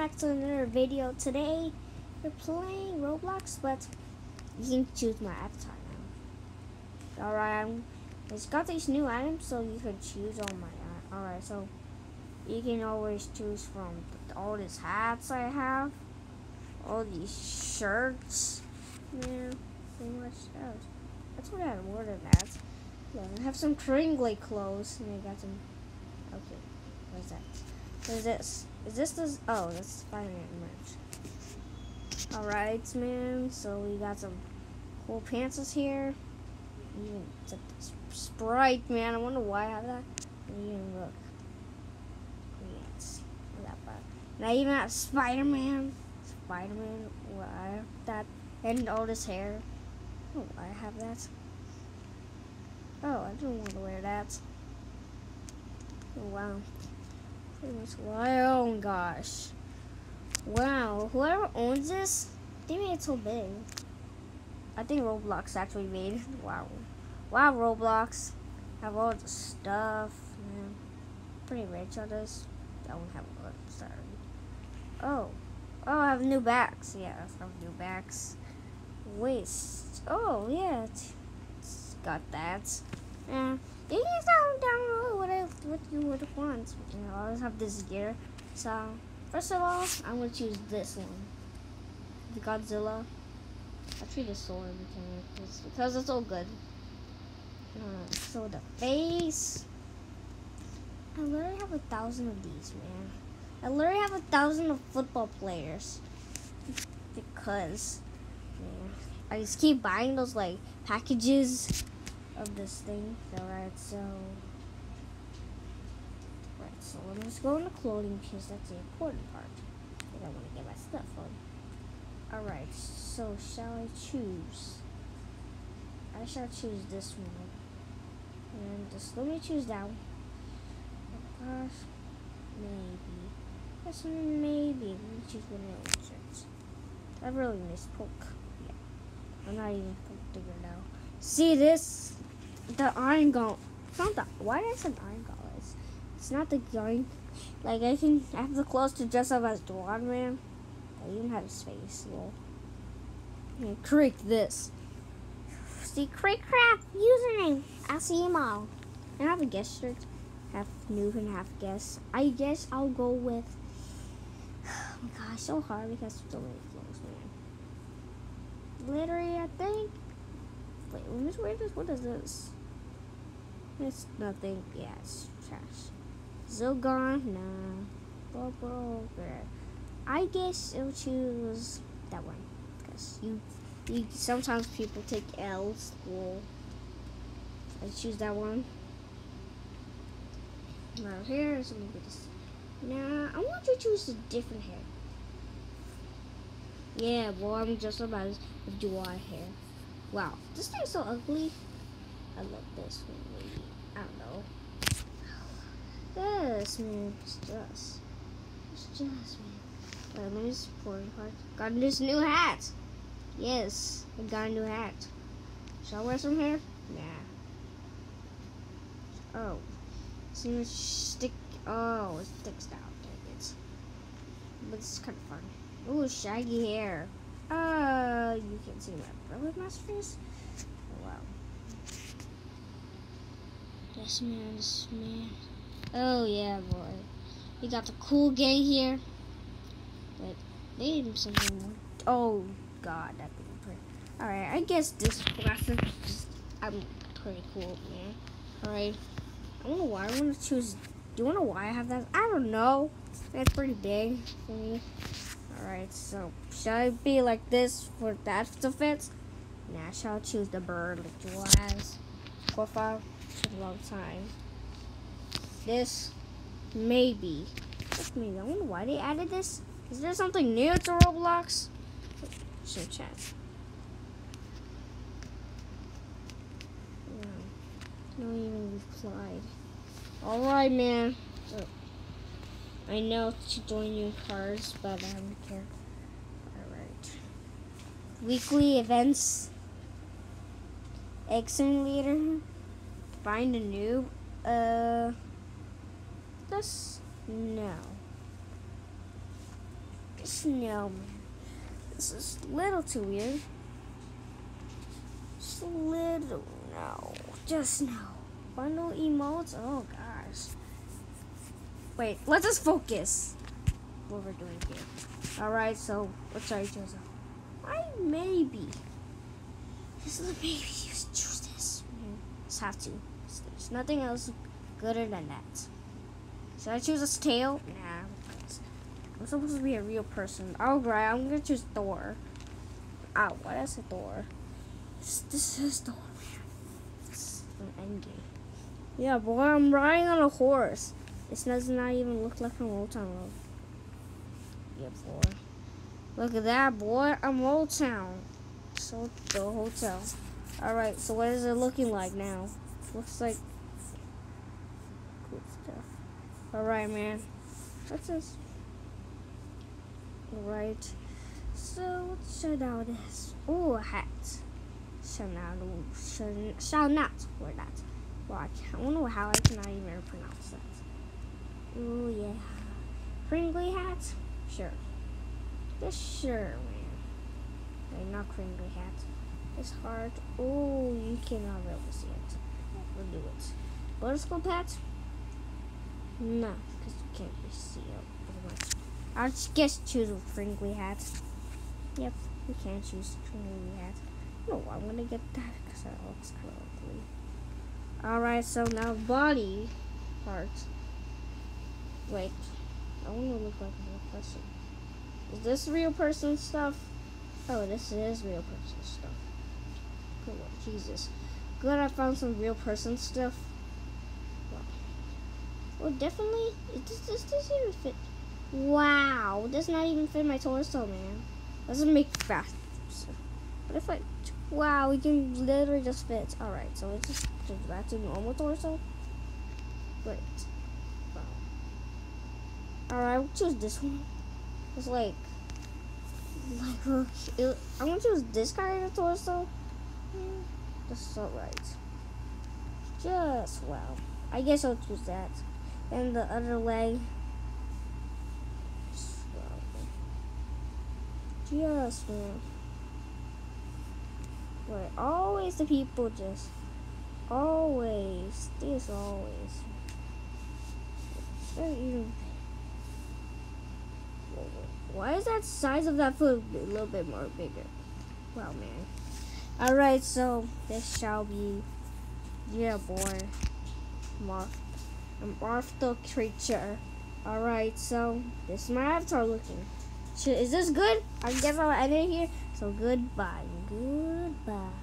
back to another video. Today, we're playing Roblox, but you can choose my avatar now. Alright, it's got these new items, so you can choose all my, uh, alright, so you can always choose from all these hats I have, all these shirts, yeah, pretty much that. That's what I had more than that. Yeah, I have some Kringley clothes, and I got some, okay, what's that? What is this? Is this the? Oh, that's Spider-Man merch. All right, man. So we got some cool pants here. Even Sprite, man. I wonder why I have that. And even look. Yes, that And I even have Spider-Man. Spider-Man. Why I have that? And all this hair. Oh, I have that. Oh, I don't want to wear that. Oh, wow. Oh gosh. Wow, whoever owns this, they made it so big. I think Roblox actually made Wow. Wow, Roblox. Have all the stuff. Man. Pretty rich on this. I don't have a lot, sorry. Oh. Oh, I have new backs. Yeah, I have new backs. Waist. Oh, yeah. It's, got that. Yeah down down below what What you would want. You know, I always have this gear. So first of all, I'm gonna choose this one. The Godzilla. I treat the sword because because it's all good. Uh, so the face. I literally have a thousand of these, man. I literally have a thousand of football players because man, I just keep buying those like packages of this thing. So right, so let's go into clothing because that's the important part. I don't want to get my stuff on. Alright, so shall I choose? I shall choose this one. And just let me choose that one. Gosh, maybe. One, maybe. Let me choose one of the shirts. I really miss Poke. Yeah. I'm not even figured now. See this? the iron. It's not the. Why did I iron it's not the iron. Like I can I have the clothes to dress up as Dwan Man. I even have his face. Well, yeah, creak this. See, creek crap username. I'll see him all. And I have a guest shirt. Half noob and half guest. I guess I'll go with. Oh my gosh, so hard because so many clothes, man. Literally, I think. Wait, me wear this. What is this? It's nothing. Yeah, it's trash. Nah. Bubble, I guess I'll choose that one. Because you, you, sometimes people take L's. Well, I choose that one. Now a little bit this. Nah, I want you to choose a different hair. Yeah, well, I'm just about to do I hair. Wow, this thing's so ugly. I love this one. Maybe. I don't know. Man, it's just, it's just man. Wait, let me support part. Got this new hat. Yes, I got a new hat. Shall I wear some hair? Nah. Oh, seems stick. Oh, it sticks out. Dang it. But it's kind of fun. Ooh, shaggy hair. Uh, you can see my brother masterpiece. Oh, wow. This man, this man. Oh yeah, boy. We got the cool gang here. But they need something more. Oh god, that thing pretty. Alright, I guess this graphic is I'm pretty cool, man. Alright. I don't know why I want to choose. Do you know why I have that? I don't know. That's pretty big for me. Alright, so should I be like this for that fit? Nah, shall I choose the bird like has profile? a long time. This, maybe. Just maybe. I wonder why they added this. Is there something new to Roblox? So chat. No, no even replied. Alright, man. So, I know to join you cars, but I don't care. Alright. Weekly events. Exam leader find a new, uh, this, no. Snow, man. This is a little too weird. Just a little, no. Just no. Bundle emotes? Oh, gosh. Wait, let us just focus. What we're doing here. Alright, so, let's try Joseph. I maybe. This is a maybe. Just choose this. Just have to. There's nothing else gooder than that. Should I choose a tail? Nah. I'm supposed to be a real person. Alright, I'm gonna choose Thor. Ah, what is a Thor? This, this is Thor, man. This is an endgame. Yeah, boy, I'm riding on a horse. This does not even look like an old town road. Yeah, boy. Look at that, boy. I'm Old Town. So the hotel. Alright, so what is it looking like now? Looks like cool stuff. Alright, man. What's this? Right. So let's show now this. Oh, a hat. Shall not, shall, not wear that. Watch. I don't know how I cannot even pronounce that. Oh yeah. Kringley hat? Sure. This sure, man. Okay, not Kringley hat. It's hard. Oh, you cannot really see it. We'll do it. Butterscotch hat? No, because you can't see it. I'll just guess choose a Kringley hat. Yep, we can't choose a Kringley hat. No, I'm gonna get that because that looks kind of ugly. Alright, so now body part. Wait, I want to look like a real person. Is this real person stuff? Oh, this is real person stuff. Jesus. Good, I found some real person stuff. Well, definitely, it just, this doesn't even fit. Wow, does not even fit my torso, man. Doesn't make fast. But if I, wow, we can literally just fit. All right, so let's just go back to normal torso. Great. Wow. All right, we'll choose this one. It's like, like, it, I'm gonna choose this kind of torso. That's alright. Just well, I guess I'll choose that. And the other leg. Just. But always the people just always this always. Why is that size of that foot a little bit more bigger? Well, man. Alright, so this shall be, yeah, boy, Marth, Martha creature. Alright, so this is my avatar looking. Is this good? I guess I'll end it here. So goodbye. Goodbye.